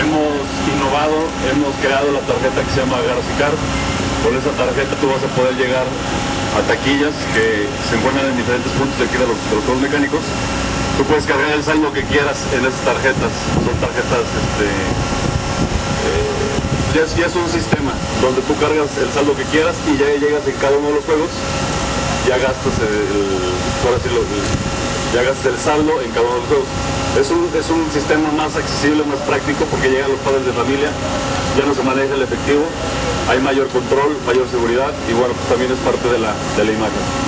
hemos innovado, hemos creado la tarjeta que se llama Garcicar. Con esa tarjeta tú vas a poder llegar a taquillas que se encuentran en diferentes puntos de aquí de los, de los mecánicos. Tú puedes cargar el saldo que quieras en esas tarjetas. Son tarjetas, este, eh, ya, es, un sistema donde tú cargas el saldo que quieras y ya llegas en cada uno de los juegos, ya gastas el, lo- ya gastas el saldo en cada uno de los juegos. Es un, es un sistema más accesible, más práctico porque llegan los padres de familia, ya no se maneja el efectivo, hay mayor control, mayor seguridad y bueno, pues también es parte de la, de la imagen.